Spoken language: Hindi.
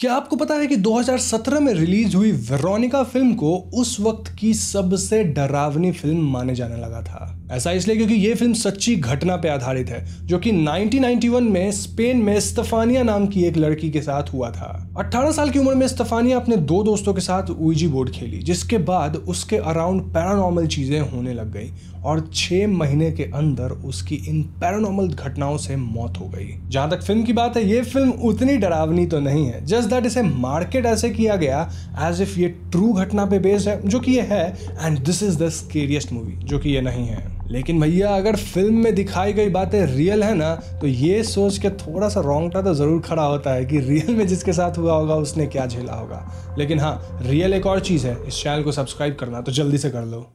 क्या आपको पता है कि 2017 में रिलीज़ हुई वेरोनिका फ़िल्म को उस वक्त की सबसे डरावनी फ़िल्म माने जाने लगा था? ऐसा इसलिए क्योंकि ये फ़िल्म सच्ची घटना पे आधारित है, जो कि 1991 में स्पेन में स्टफानिया नाम की एक लड़की के साथ हुआ था। 18 साल की उम्र में स्टफानिया अपने दो दोस्तों के साथ उईजी बोर्ड खेली, जिसके बाद उसके अराउंड पैरानॉर्मल चीज़ें होने लग गई और छह महीने के अंदर उसकी इन पैरानॉर्मल घटनाओं से मौत हो गई। जहाँ तक फ़िल्म की बात है, ये फ़िल्म उतनी डरावनी तो नहीं है, जस्ट दैट इसे मार्केट ऐसे किया गया एज इफ़ ये ट्रू घटना पे बेस्ड है, जो कि ये है and this is the scariest movie जो कि ये नहीं है। लेकिन भैया, अगर फ़िल्म में दिखाई गई बातें रियल है ना तो ये सोच के थोड़ा सा रोंगटा तो ज़रूर खड़ा होता है कि रियल में जिसके साथ हुआ होगा, उसने क्या झेला होगा। लेकिन हाँ रियल एक और चीज़ है, इस चैनल को सब्सक्राइब करना तो जल्दी से कर लो।